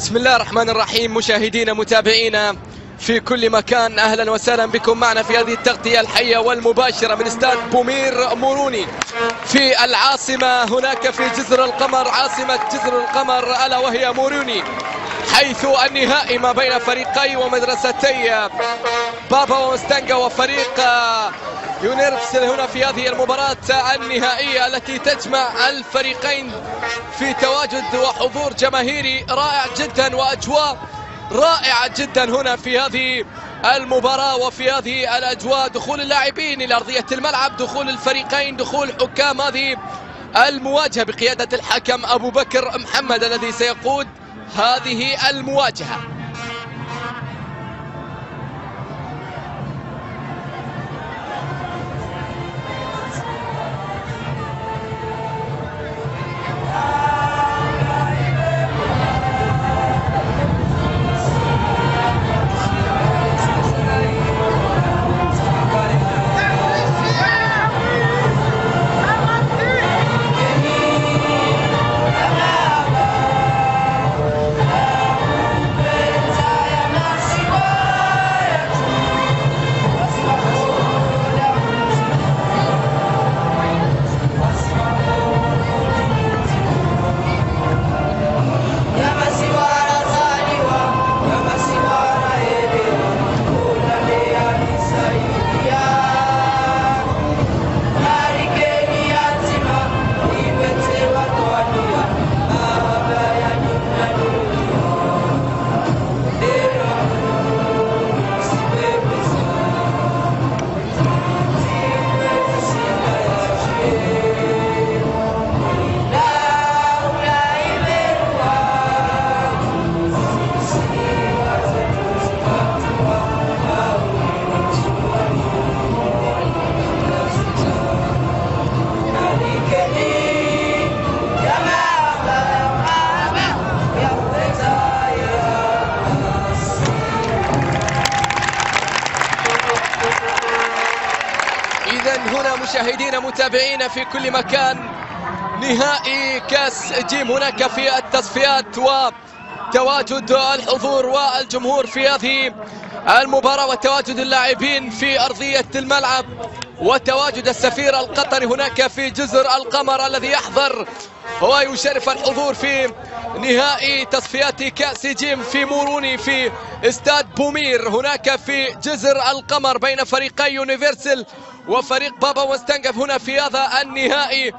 بسم الله الرحمن الرحيم مشاهدينا متابعينا في كل مكان أهلا وسهلا بكم معنا في هذه التغطية الحية والمباشرة من استاد بومير موروني. في العاصمة هناك في جزر القمر عاصمة جزر القمر ألا وهي موروني حيث النهائي ما بين فريقي ومدرستي بامباو متسانجا وفريق يونيفرسل هنا في هذه المباراة النهائية التي تجمع الفريقين في تواجد وحضور جماهيري رائع جدا وأجواء رائعة جدا هنا في هذه المباراة وفي هذه الأجواء. دخول اللاعبين إلى أرضية الملعب دخول الفريقين دخول حكام هذه المواجهة بقيادة الحكم أبو بكر محمد الذي سيقود هذه المواجهة. في كل مكان. نهائي كأس جيم هناك في التصفيات وتواجد الحضور والجمهور في هذه المباراة وتواجد اللاعبين في أرضية الملعب وتواجد السفير القطري هناك في جزر القمر الذي يحضر ويشرف الحضور في نهائي تصفيات كأس جيم في موروني في استاد بومير. هناك في جزر القمر بين فريقي يونيفرسال وفريق بابا وستنقف هنا في هذا النهائي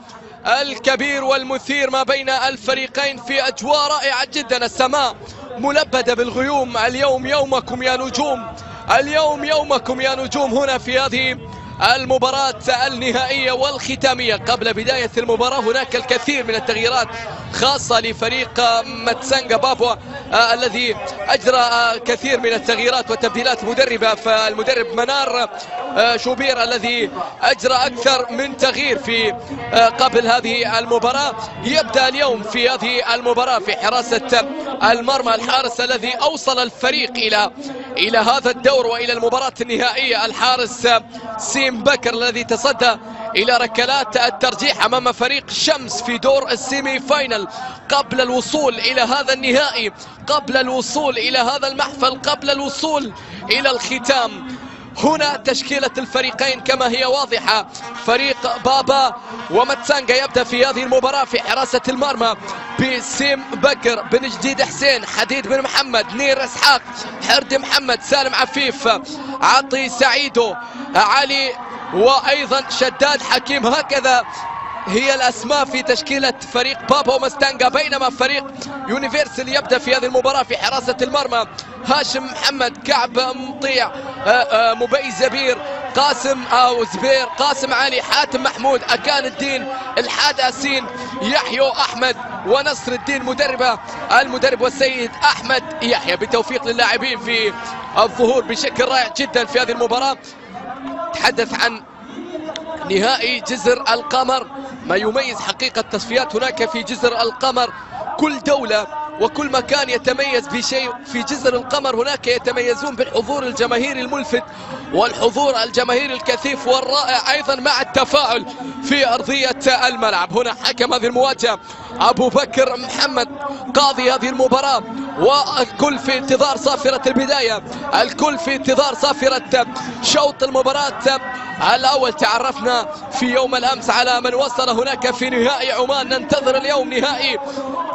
الكبير والمثير ما بين الفريقين في أجواء رائعة جدا. السماء ملبدة بالغيوم. اليوم يومكم يا نجوم. اليوم يومكم يا نجوم. هنا في هذه المباراة النهائية والختامية. قبل بداية المباراة هناك الكثير من التغييرات خاصة لفريق ماتسانجا بابوا آه الذي أجرى آه كثير من التغييرات والتبديلات. مدربة فالمدرب منار آه شوبير الذي أجرى أكثر من تغيير في آه قبل هذه المباراة. يبدأ اليوم في هذه المباراة في حراسة المرمى الحارس الذي أوصل الفريق إلى إلى هذا الدور وإلى المباراة النهائية. الحارس سيم بكر الذي تصدى إلى ركلات الترجيح أمام فريق شمس في دور ال semi final قبل الوصول إلى هذا النهائي قبل الوصول إلى هذا المحفل قبل الوصول إلى الختام. هنا تشكيلة الفريقين كما هي واضحة. فريق بابا ومتسانجا يبدأ في هذه المباراة في حراسة المرمى بسيم بكر بن جديد حسين حديد بن محمد نير إسحاق حرد محمد سالم عفيف عطي سعيدو علي وأيضا شداد حكيم. هكذا هي الأسماء في تشكيلة فريق بابا ومستانجا بينما فريق يونيفرسال يبدأ في هذه المباراة في حراسة المرمى. هاشم محمد كعب مطيع مبي زبير قاسم أو زبير قاسم علي حاتم محمود أكان الدين الحاد أسين يحيى أحمد ونصر الدين مدربة المدرب والسيد أحمد يحيى. بتوفيق للاعبين في الظهور بشكل رائع جدا في هذه المباراة. تحدث عن نهائي جزر القمر. ما يميز حقيقة التصفيات هناك في جزر القمر كل دولة وكل مكان يتميز بشيء. في جزر القمر هناك يتميزون بالحضور الجماهيري الملفت والحضور الجماهيري الكثيف والرائع أيضا مع التفاعل في أرضية الملعب. هنا حكم هذه المواجهة أبو بكر محمد قاضي هذه المباراة والكل في انتظار صافرة البداية. الكل في انتظار صافرة شوط المباراة الأول. تعرفنا في يوم الأمس على من وصل هناك في نهائي عمان. ننتظر اليوم نهائي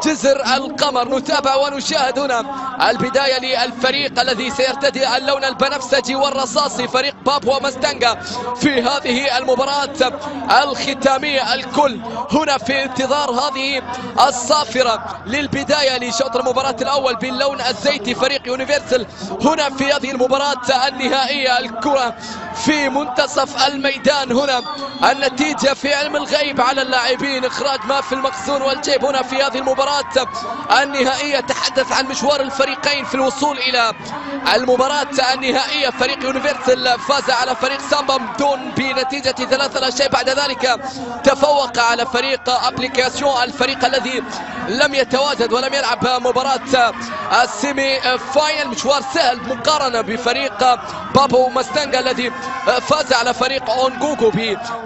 جزر القمر. نتابع ونشاهد هنا البداية للفريق الذي سيرتدي اللون البنفسجي والرصاصي. فريق بابوا مستنجا في هذه المباراة الختامية الكل. هنا في انتظار هذه الصافرة للبداية لشوط المباراة الأول باللون الزيتي. فريق يونيفرسال هنا في هذه المباراة النهائية. الكرة في منتصف الميدان. هنا النتيجة في علم الغيب على اللاعبين. إخراج ما في المخزون والجيب هنا في هذه المباراة النهائية. تحدث عن مشوار الفريقين في الوصول إلى المباراة النهائية. فريق يونيفرسال فاز على فريق سامبا دون بنتيجة ثلاثة لا شيء بعد ذلك. تفوق على فريق أبليكاسيون الفريق الذي لم يتواجد ولم يلعب مباراة ال semi final. مشوار سهل مقارنة بفريق بامباو متسانجا الذي فاز على فريق اونجوجو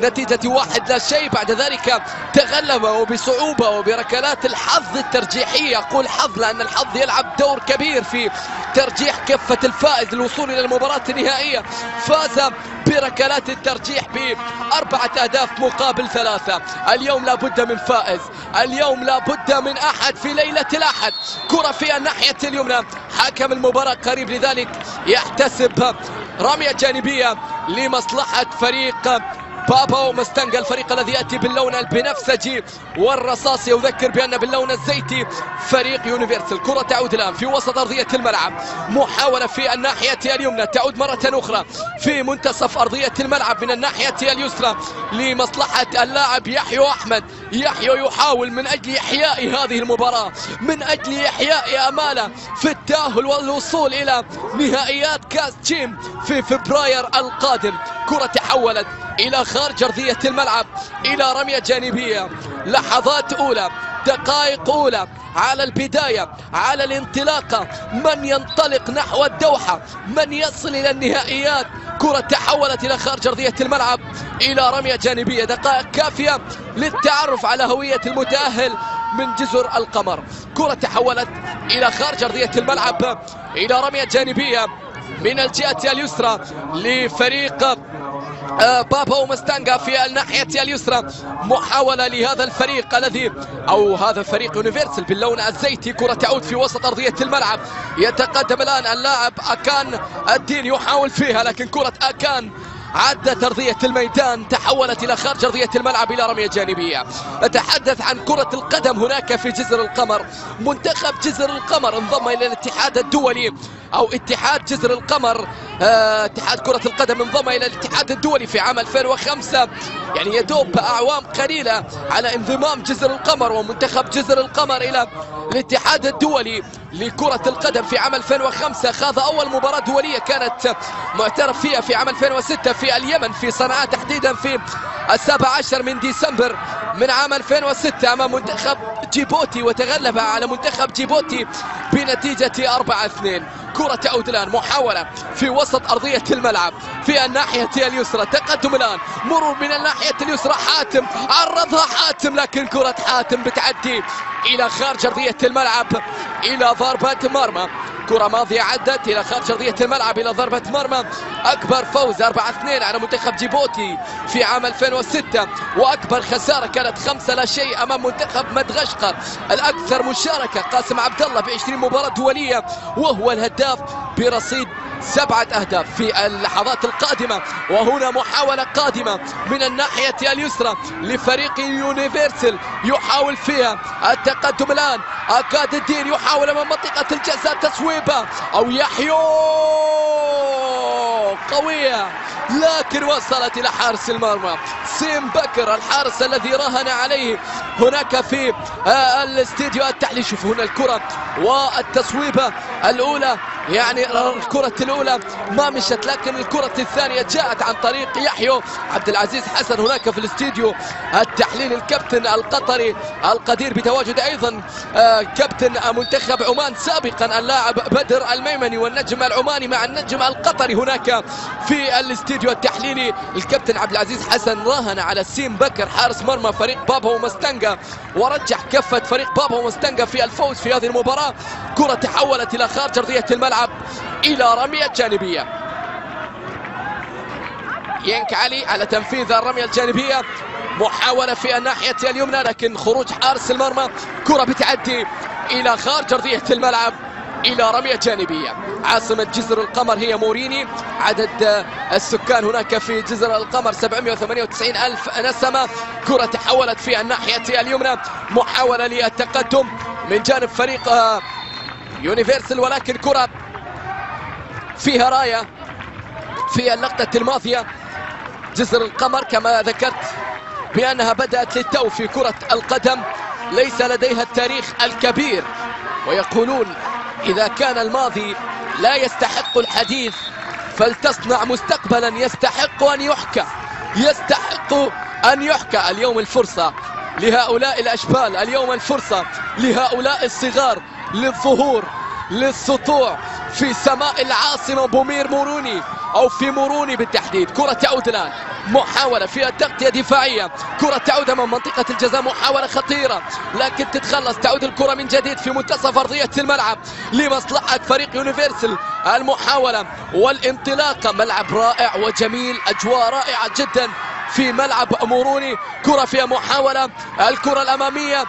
بنتيجة واحد لا شيء بعد ذلك. تغلب وبصعوبة وبركلات الحظ الترجيحية. أقول حظ لأن الحظ يلعب دور كبير في ترجيح كفة الفائز للوصول إلى المباراة النهائية. فاز بركلات الترجيح بأربعة أهداف مقابل ثلاثة. اليوم لابد من فائز. اليوم لابد من أحد في ليلة الأحد. كرة في الناحية اليمنى. حكم المباراة قريب لذلك. يحتسب رمية جانبية لمصلحة فريق بابا ومستنجا الفريق الذي يأتي باللون البنفسجي والرصاصي يذكر بأن باللون الزيتي فريق يونيفرسال. كرة تعود الآن في وسط أرضية الملعب. محاولة في الناحية اليمنى. تعود مرة أخرى في منتصف أرضية الملعب من الناحية اليسرى لمصلحة اللاعب يحيى أحمد. يحيى يحاول من أجل إحياء هذه المباراة من أجل إحياء أماله في التأهل والوصول إلى نهائيات كأس تشيم في فبراير القادم. كرة تحولت إلى خارج أرضية الملعب إلى رمية جانبية. لحظات أولى دقائق أولى على البداية على الانطلاقة. من ينطلق نحو الدوحة؟ من يصل إلى النهائيات؟ كرة تحولت إلى خارج أرضية الملعب إلى رمية جانبية. دقائق كافية للتعرف على هوية المتأهل من جزر القمر. كرة تحولت إلى خارج أرضية الملعب إلى رمية جانبية. من الجهة اليسرى لفريق آه، بابا ومستانجا في الناحية اليسرى. محاولة لهذا الفريق الذي أو هذا فريق يونيفرسال باللون الزيتي. كرة تعود في وسط أرضية الملعب. يتقدم الآن اللاعب أكان الدين يحاول فيها لكن كرة أكان عدت أرضية الميدان تحولت إلى خارج أرضية الملعب إلى رمية جانبية. نتحدث عن كرة القدم هناك في جزر القمر. منتخب جزر القمر انضم إلى الاتحاد الدولي أو اتحاد جزر القمر. آه، اتحاد كرة القدم انضم إلى الاتحاد الدولي في عام 2005 يعني يدوب أعوام قليلة على انضمام جزر القمر ومنتخب جزر القمر إلى الاتحاد الدولي لكرة القدم في عام 2005 خاض أول مباراة دولية كانت معترف فيها في عام 2006 في اليمن في صنعاء تحديدا في السابع عشر من ديسمبر من عام 2006 أمام منتخب جيبوتي وتغلب على منتخب جيبوتي بنتيجة 4-2 كرة تعود الآن محاولة في وسط أرضية الملعب. في الناحية اليسرى تقدم الآن. مرور من الناحية اليسرى حاتم. عرضها حاتم لكن كرة حاتم بتعدي إلى خارج أرضية الملعب. إلى ضربة مرمى. كرة ماضية عدت إلى خارج أرضية الملعب. إلى ضربة مرمى. أكبر فوز 4-2 على منتخب جيبوتي في عام 2006 وأكبر خسارة كانت 5 لا شيء أمام منتخب مدغشقر الأكثر مشاركة قاسم عبد الله في 20 مباراة دولية وهو الهداف برصيد سبعة أهداف في اللحظات القادمة. وهنا محاولة قادمة من الناحية اليسرى لفريق يونيفرسال يحاول فيها التقدم الآن. أكاد الدين يحاول من منطقة الجزاء تصويبة أو يحيو! قوية! لكن وصلت إلى حارس المرمى. سيم بكر الحارس الذي راهن عليه هناك في آه، الاستديو التحليل شوف هنا الكرة والتصويبة الأولى. يعني الكرة الأولى ما مشت لكن الكرة الثانية جاءت عن طريق يحيى عبد العزيز حسن. هناك في الاستديو التحليل الكابتن القطري القدير بتواجد أيضا آه، كابتن منتخب عمان سابقا اللاعب بدر الميمني والنجم العماني مع النجم القطري. هناك في الاستديو التحليلي الكابتن عبد العزيز حسن راهن على سيم بكر حارس مرمى فريق بابا ورجح كفة فريق بابا ومستنقا في الفوز في هذه المباراة. كرة تحولت إلى خارج أرضية الملعب إلى رمية جانبية. ينك علي على تنفيذ الرمية الجانبية. محاولة في الناحية اليمنى لكن خروج حارس المرمى كرة بتعدي إلى خارج أرضية الملعب. إلى رمية جانبية. عاصمة جزر القمر هي موريني. عدد السكان هناك في جزر القمر 798 ألف نسمة. كرة تحولت في الناحية اليمنى. محاولة للتقدم من جانب فريق آه، يونيفرسال ولكن كرة فيها راية في اللقطة الماضية. جزر القمر كما ذكرت بأنها بدأت للتو في كرة القدم. ليس لديها التاريخ الكبير. ويقولون إذا كان الماضي لا يستحق الحديث فلتصنع مستقبلا يستحق أن يحكى يستحق أن يحكى. اليوم الفرصة لهؤلاء الأشبال اليوم الفرصة لهؤلاء الصغار للظهور للسطوع في سماء العاصمة بومير موروني أو في موروني بالتحديد. كرة تعود الآن محاولة فيها تغطية دفاعية كرة تعود أمام منطقة الجزاء محاولة خطيرة. لكن تتخلص تعود الكرة من جديد في منتصف أرضية الملعب لمصلحة فريق يونيفرسال. المحاولة والانطلاقة ملعب رائع وجميل أجواء رائعة جدا في ملعب موروني. كرة فيها محاولة الكرة الأمامية.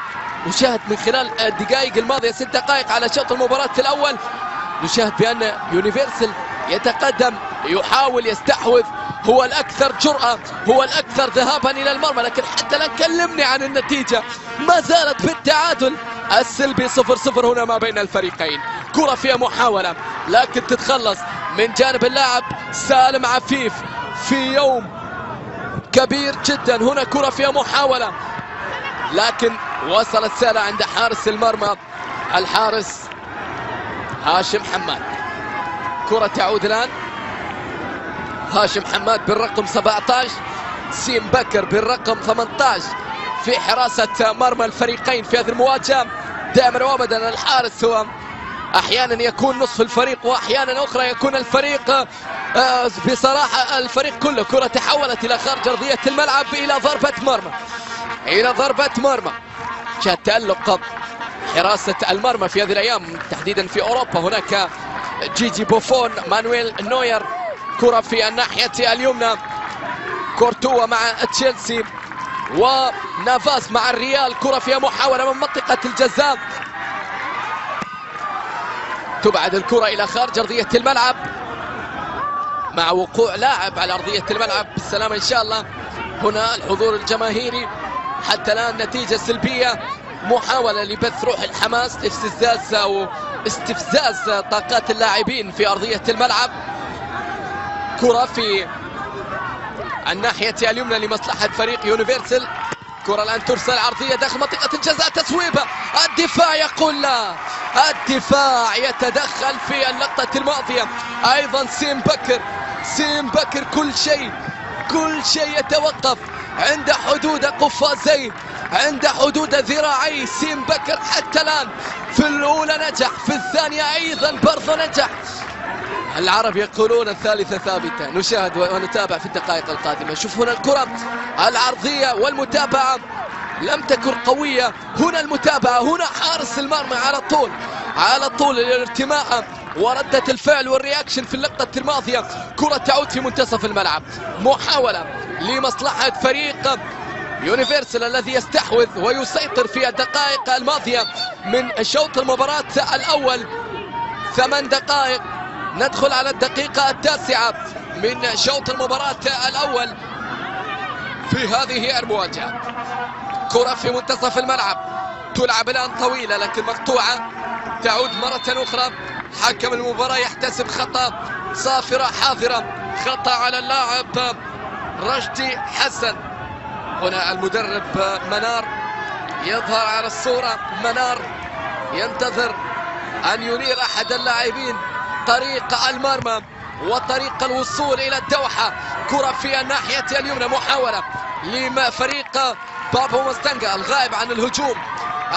نشاهد من خلال الدقائق الماضية ست دقائق على شوط المباراة الأول. نشاهد بأن يونيفرسال يتقدم يحاول يستحوذ هو الأكثر جرأة هو الأكثر ذهابا إلى المرمى لكن حتى لا كلمني عن النتيجة. ما زالت بالتعادل السلبي صفر صفر هنا ما بين الفريقين. كرة فيها محاولة لكن تتخلص من جانب اللاعب سالم عفيف في يوم كبير جدا. هنا كرة فيها محاولة لكن وصلت سالة عند حارس المرمى الحارس هاشم حماد. كرة تعود الآن. هاشم حماد بالرقم 17 سيم بكر بالرقم 18 في حراسة مرمى الفريقين في هذه المواجهة دائما وابدا الحارس هو أحيانا يكون نصف الفريق واحيانا أخرى يكون الفريق آه، بصراحة الفريق كله كرة تحولت إلى خارج أرضية الملعب إلى ضربة مرمى. إلى ضربة مرمى. شاهد تألق حراسة المرمى في هذه الأيام تحديدا في أوروبا. هناك جيجي بوفون مانويل نوير كرة في الناحية اليمنى. كورتوا مع تشيلسي ونافاس مع الريال. كرة فيها محاولة من منطقة الجزاء. تبعد الكرة إلى خارج أرضية الملعب. مع وقوع لاعب على أرضية الملعب. بالسلامة إن شاء الله. هنا الحضور الجماهيري. حتى الآن نتيجة سلبية. محاولة لبث روح الحماس. استفزاز أو استفزاز طاقات اللاعبين في أرضية الملعب. كرة في الناحية اليمنى لمصلحة فريق يونيفرسال. كرة الآن ترسل عرضية داخل منطقة الجزاء. تصويبة الدفاع يقول لا. الدفاع يتدخل في اللقطة الماضية. أيضا سيم بكر. سيم بكر كل شيء. كل شيء يتوقف. عند حدود قفازين عند حدود ذراعي. سيم بكر حتى الآن. في الأولى نجح. في الثانية أيضا برضو نجح. العرب يقولون الثالثة ثابتة. نشاهد ونتابع في الدقائق القادمة. شوف هنا الكرة العرضية والمتابعة. لم تكن قوية. هنا المتابعة. هنا حارس المرمى على طول على طول الارتماء وردة الفعل والرياكشن في اللقطة الماضية. كرة تعود في منتصف الملعب. محاولة لمصلحة فريق يونيفرسال الذي يستحوذ ويسيطر في الدقائق الماضية من شوط المباراة الأول. ثمان دقائق. ندخل على الدقيقة التاسعة من شوط المباراة الأول في هذه المواجهة. كرة في منتصف الملعب. تلعب الآن طويلة لكن مقطوعة. تعود مرة أخرى. حكم المباراة يحتسب خطأ. صافرة حاضرة. خطأ على اللاعب رشدي حسن. هنا المدرب منار. يظهر على الصورة. منار ينتظر أن ينير أحد اللاعبين. طريق المرمى وطريق الوصول إلى الدوحة. كرة في الناحية اليمنى محاولة لفريق بابو مستنجا الغائب عن الهجوم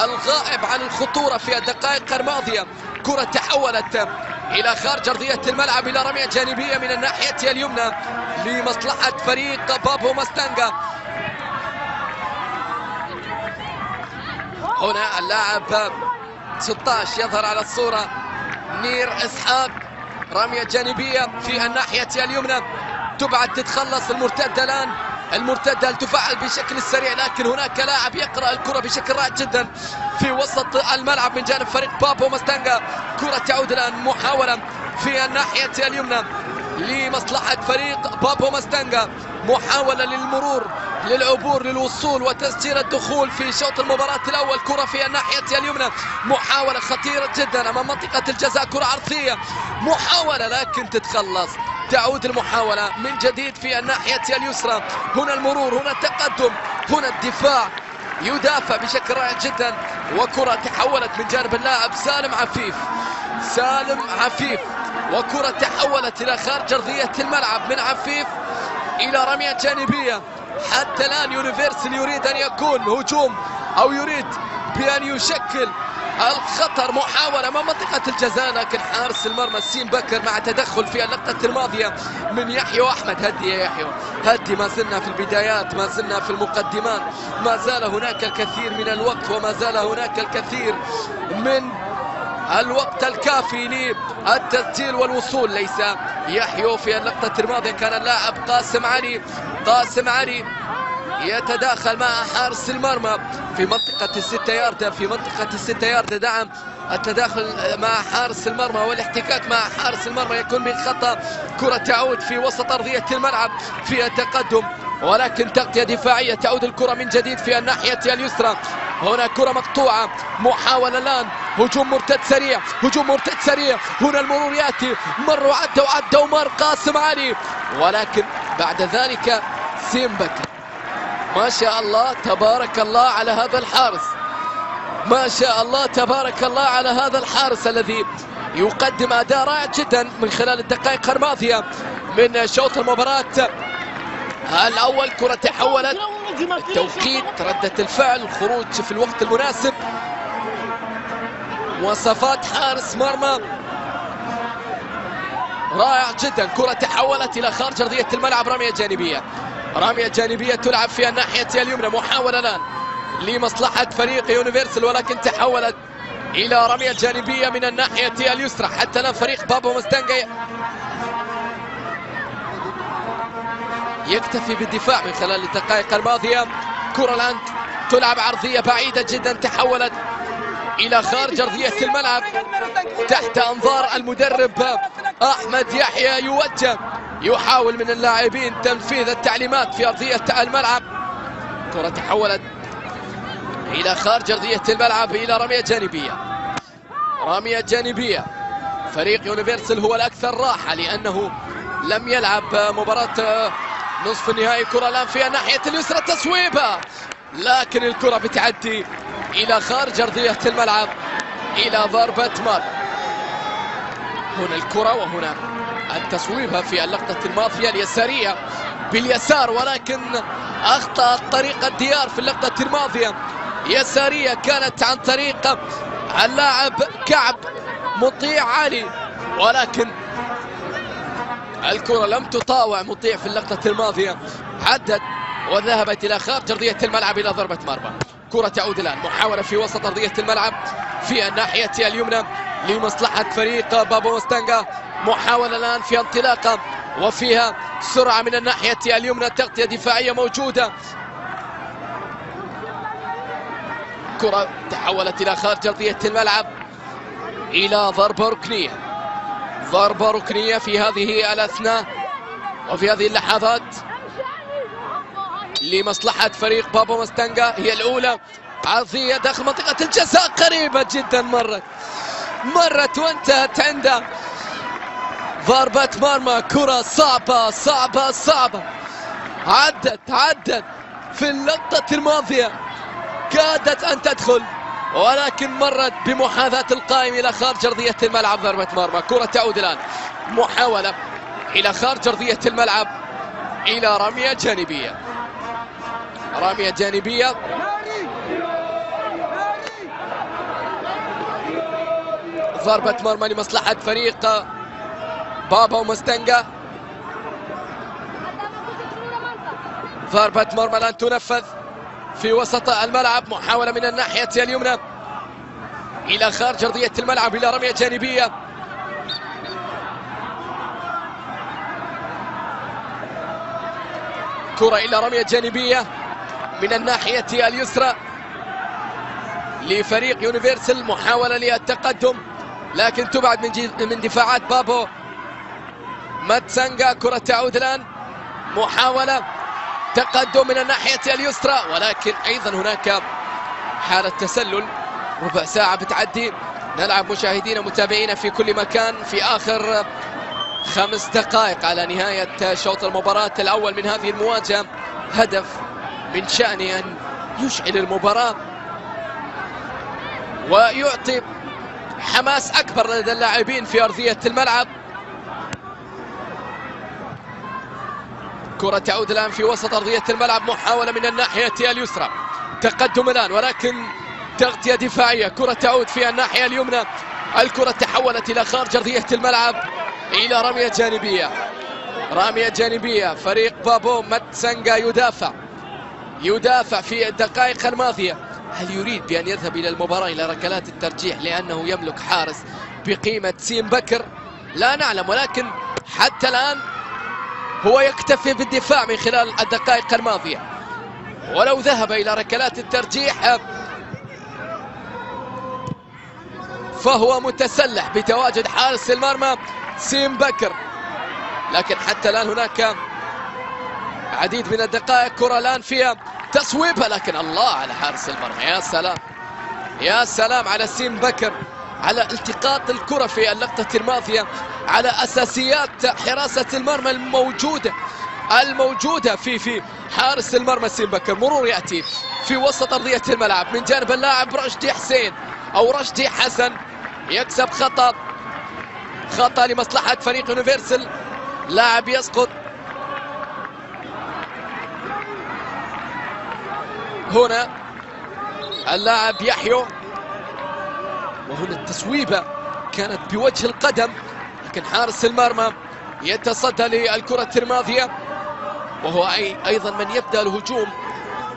الغائب عن الخطورة في الدقائق الماضية. كرة تحولت إلى خارج أرضية الملعب إلى رمية جانبية من الناحية اليمنى لمصلحة فريق بابو مستانجا هنا اللاعب 16 يظهر على الصورة. نير إسحاق رمية جانبية في الناحية اليمنى. تبعد تتخلص المرتدة الآن. المرتدة تفعل بشكل سريع لكن هناك لاعب يقرأ الكرة بشكل رائع جدا في وسط الملعب من جانب فريق بابو مستانجا. كرة تعود الآن محاولة في الناحية اليمنى لمصلحة فريق بابو مستانجا. محاولة للمرور للعبور للوصول وتسجيل الدخول في شوط المباراة الأول. كرة في الناحية اليمنى. محاولة خطيرة جدا أمام منطقة الجزاء. كرة عرضية. محاولة لكن تتخلص. تعود المحاولة من جديد في الناحية اليسرى. هنا المرور هنا التقدم هنا الدفاع. يدافع بشكل رائع جدا. وكرة تحولت من جانب اللاعب سالم عفيف. سالم عفيف. وكرة تحولت إلى خارج أرضية الملعب من عفيف. إلى رمية جانبية. حتى الآن يونيفرسال يريد أن يكون هجوم أو يريد بأن يشكل الخطر محاولة من منطقة الجزاء لكن حارس المرمى سين بكر مع تدخل في اللقطة الماضية من يحيى وأحمد. هدي يا يحيى هدي. ما زلنا في البدايات ما زلنا في المقدمات. ما زال هناك الكثير من الوقت وما زال هناك الكثير من الوقت الكافي للتسجيل والوصول. ليس يحيى في اللقطة الماضية. كان اللاعب قاسم علي. قاسم علي يتداخل مع حارس المرمى في منطقة الستة ياردة. في منطقة الستة ياردة دعم التداخل مع حارس المرمى والاحتكاك مع حارس المرمى يكون من خطأ. كرة تعود في وسط أرضية الملعب في التقدم. ولكن تغطية دفاعية تعود الكرة من جديد في الناحية اليسرى. هنا كرة مقطوعة. محاولة الآن هجوم مرتد سريع هجوم مرتد سريع. هنا المرور يأتي. مر وعدى وعدى ومر قاسم علي. ولكن بعد ذلك سيمبك ما شاء الله تبارك الله على هذا الحارس. ما شاء الله تبارك الله على هذا الحارس الذي يقدم أداء رائع جدا من خلال الدقائق الماضية من شوط المباراة. الأول كرة تحولت. التوقيت ردة الفعل الخروج في الوقت المناسب. مواصفات حارس مرمى. رائع جدا. كرة تحولت إلى خارج أرضية الملعب. رمية جانبية. رمية جانبية تلعب في الناحية اليمنى. محاولة الآن لمصلحة فريق يونيفرسال ولكن تحولت إلى رمية جانبية من الناحية اليسرى. حتى الآن فريق بابو مستنجي يكتفي بالدفاع من خلال الدقائق الماضية. كرة الآن تلعب عرضية بعيدة جدا. تحولت إلى خارج أرضية الملعب. تحت أنظار المدرب أحمد يحيى يوجه يحاول من اللاعبين تنفيذ التعليمات في أرضية الملعب. كرة تحولت إلى خارج أرضية الملعب إلى رمية جانبية. رمية جانبية. فريق يونيفرسال هو الأكثر راحة لأنه لم يلعب مباراة نصف النهائي كرة الآن في الناحية اليسرى تصويبة. لكن الكرة بتعدي. إلى خارج أرضية الملعب إلى ضربة مار هنا الكرة وهنا التصويبة في اللقطة الماضية اليسارية باليسار ولكن أخطأ طريق الديار في اللقطة الماضية يسارية كانت عن طريق اللاعب كعب مطيع علي ولكن الكرة لم تطاوع مطيع في اللقطة الماضية عدت وذهبت إلى خارج أرضية الملعب إلى ضربة مرمى. كرة تعود الآن محاولة في وسط أرضية الملعب في الناحية اليمنى لمصلحة فريق بابو مستانجا محاولة الآن في انطلاقة وفيها سرعة من الناحية اليمنى. تغطية دفاعية موجودة. كرة تحولت إلى خارج أرضية الملعب. إلى ضربة ركنية ضربة ركنية في هذه الأثناء وفي هذه اللحظات. لمصلحة فريق بابا مستنجا هي الأولى. عرضية داخل منطقة الجزاء. قريبة جدا. مرت. مرت وانتهت عند ضربة مرمى. كرة صعبة صعبة صعبة. عدت عدت. في اللقطة الماضية كادت أن تدخل. ولكن مرت بمحاذاة القائم إلى خارج أرضية الملعب. ضربة مرمى. كرة تعود الآن. محاولة إلى خارج أرضية الملعب. إلى رمية جانبية. رمية جانبية ضربة مرمى لمصلحة فريق بابا ومستنجا ضربة مرمى الآن تنفذ في وسط الملعب. محاولة من الناحية اليمنى إلى خارج أرضية الملعب إلى رمية جانبية. كرة إلى رمية جانبية. من الناحية اليسرى لفريق يونيفرسال محاولة للتقدم لكن تبعد من من دفاعات بابو ماتسانجا كرة تعود الآن. محاولة تقدم من الناحية اليسرى ولكن أيضا هناك حالة تسلل. ربع ساعة بتعدي. نلعب مشاهدينا متابعينا في كل مكان في آخر خمس دقائق على نهاية شوط المباراة الأول من هذه المواجهة هدف من شأنه أن يشعل المباراة ويعطي حماس أكبر لدى اللاعبين في أرضية الملعب. كرة تعود الآن في وسط أرضية الملعب محاولة من الناحية اليسرى. تقدم الآن ولكن تغطية دفاعية. كرة تعود في الناحية اليمنى. الكرة تحولت إلى خارج أرضية الملعب إلى رمية جانبية. رمية جانبية فريق بابو ماتسانجا يدافع. يدافع في الدقائق الماضية. هل يريد بأن يذهب إلى المباراة إلى ركلات الترجيح لأنه يملك حارس بقيمة سيم بكر؟ لا نعلم ولكن حتى الآن هو يكتفي بالدفاع من خلال الدقائق الماضية. ولو ذهب إلى ركلات الترجيح فهو متسلح بتواجد حارس المرمى سيم بكر. لكن حتى الآن هناك عديد من الدقائق كرة الآن فيها تصويبها لكن الله على حارس المرمى. يا سلام يا سلام على سيم بكر على التقاط الكرة في اللقطة الماضية على أساسيات حراسة المرمى الموجودة الموجودة في في حارس المرمى سيم بكر. مرور يأتي في وسط أرضية الملعب من جانب اللاعب رشدي حسين أو رشدي حسن. يكسب خطأ خطأ لمصلحة فريق يونيفرسال. لاعب يسقط. هنا اللاعب يحيو. وهنا التسويبة كانت بوجه القدم لكن حارس المرمى يتصدى للكرة الماضية وهو أيضا من يبدأ الهجوم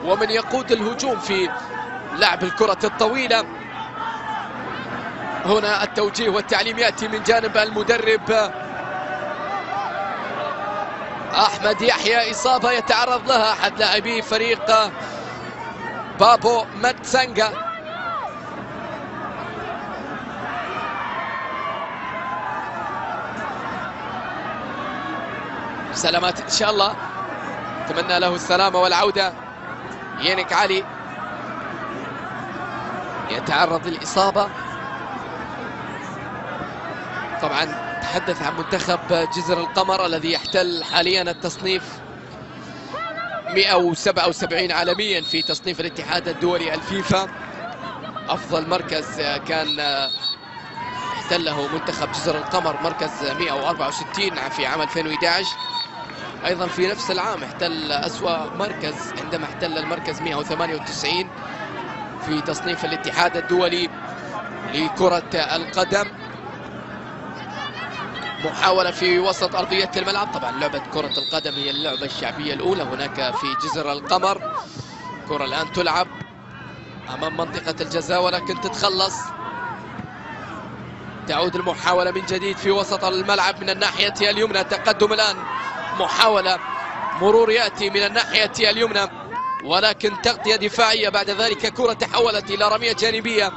ومن يقود الهجوم في لعب الكرة الطويلة. هنا التوجيه والتعليم يأتي من جانب المدرب أحمد يحيى. إصابة يتعرض لها أحد لاعبي فريق بابو ماتسانجا سلامات إن شاء الله. أتمنى له السلامة والعودة. ينك علي. يتعرض للإصابة. طبعا تحدث عن منتخب جزر القمر الذي يحتل حاليا التصنيف. 177 عالميا في تصنيف الاتحاد الدولي الفيفا. أفضل مركز كان احتله منتخب جزر القمر مركز 164 في عام 2011 أيضا في نفس العام احتل أسوأ مركز عندما احتل المركز 198 في تصنيف الاتحاد الدولي لكرة القدم. محاولة في وسط أرضية الملعب. طبعا لعبة كرة القدم هي اللعبة الشعبية الأولى. هناك في جزر القمر كرة الآن تلعب أمام منطقة الجزاء ولكن تتخلص. تعود المحاولة من جديد في وسط الملعب من الناحية اليمنى. تقدم الآن محاولة مرور يأتي من الناحية اليمنى ولكن تغطية دفاعية. بعد ذلك كرة تحولت إلى رمية جانبية.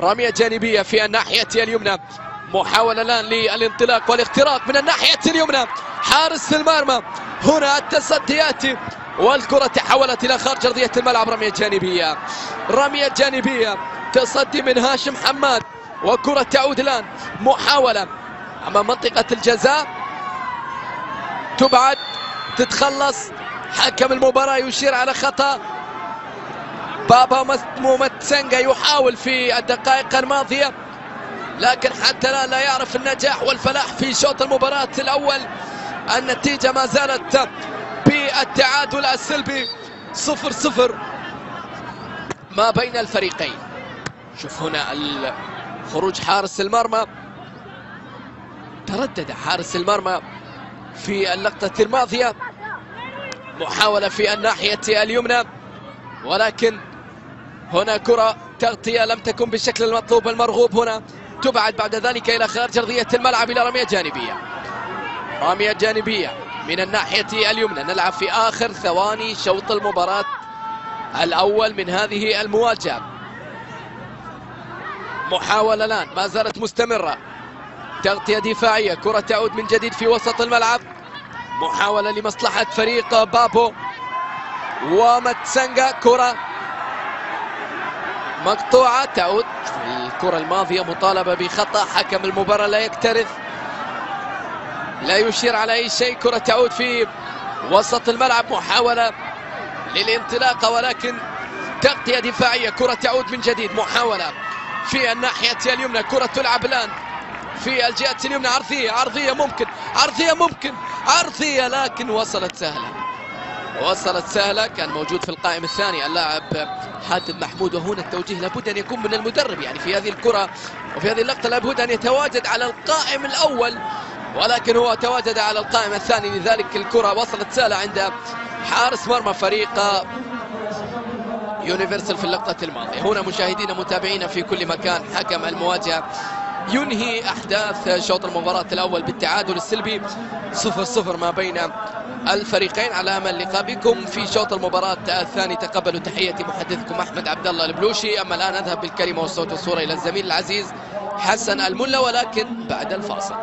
رمية جانبية في الناحية اليمنى. محاولة الآن للانطلاق والاختراق من الناحية اليمنى. حارس المرمى. هنا التصدي يأتي والكرة تحولت إلى خارج أرضية الملعب رمية جانبية. رمية جانبية. تصدي من هاشم حماد. وكرة تعود الآن. محاولة أمام منطقة الجزاء. تبعد. تتخلص. حكم المباراة يشير على خطأ. بابا مومتسنجا يحاول في الدقائق الماضية. لكن حتى الآن لا يعرف النجاح والفلاح في شوط المباراة الأول. النتيجة ما زالت بالتعادل السلبي صفر صفر ما بين الفريقين. شوف هنا خروج حارس المرمى. تردد حارس المرمى في اللقطة الماضية. محاولة في الناحية اليمنى. ولكن هنا كرة تغطية لم تكن بالشكل المطلوب المرغوب هنا. تبعد بعد ذلك إلى خارج أرضية الملعب إلى رمية جانبية. رمية جانبية من الناحية اليمنى. نلعب في آخر ثواني شوط المباراة الأول من هذه المواجهة. محاولة الآن ما زالت مستمرة. تغطية دفاعية كرة تعود من جديد في وسط الملعب. محاولة لمصلحة فريق بابو ومتسنجا كرة مقطوعة تعود الكرة الماضية مطالبة بخطأ. حكم المباراة لا يكترث. لا يشير على أي شيء. كرة تعود في وسط الملعب. محاولة للانطلاقة ولكن تغطية دفاعية. كرة تعود من جديد. محاولة في الناحية اليمنى. كرة تلعب الآن في الجهة اليمنى. عرضية عرضية ممكن. عرضية ممكن. عرضية لكن وصلت سهلة. وصلت سهلة كان موجود في القائم الثاني اللاعب حاتم محمود وهنا التوجيه لابد أن يكون من المدرب. يعني في هذه الكرة وفي هذه اللقطة لابد أن يتواجد على القائم الأول ولكن هو تواجد على القائم الثاني. لذلك الكرة وصلت سهلة عند حارس مرمى فريق يونيفرسال في اللقطة الماضية. هنا مشاهدينا متابعينا في كل مكان حكم المواجهة ينهي أحداث شوط المباراة الأول بالتعادل السلبي صفر صفر ما بين الفريقين على أمل اللقاء بكم في شوط المباراة الثاني. تقبلوا تحية محدثكم أحمد عبد الله البلوشي. أما الآن أذهب بالكلمة والصوت والصورة إلى الزميل العزيز حسن الملا ولكن بعد الفاصل.